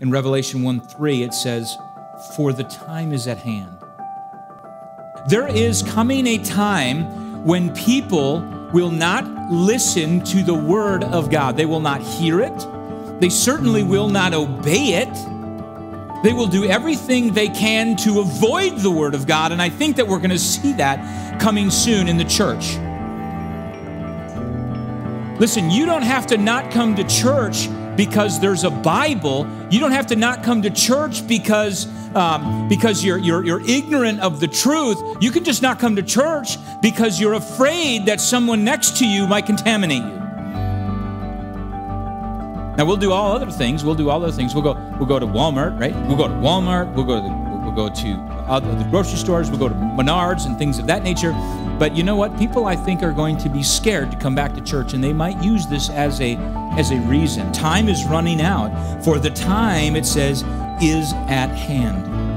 in Revelation 1 3, it says, For the time is at hand. There is coming a time when people will not listen to the word of God. They will not hear it. They certainly will not obey it. They will do everything they can to avoid the word of God. And I think that we're going to see that coming soon in the church. Listen, you don't have to not come to church because there's a Bible. You don't have to not come to church because um, because you're, you're you're ignorant of the truth. You can just not come to church because you're afraid that someone next to you might contaminate you. Now we'll do all other things. We'll do all other things. We'll go we'll go to Walmart, right? We'll go to Walmart. We'll go to the, we'll go to other, the grocery stores. We'll go to Menards and things of that nature. But you know what? People I think are going to be scared to come back to church, and they might use this as a as a reason. Time is running out. For the time, it says, is at hand.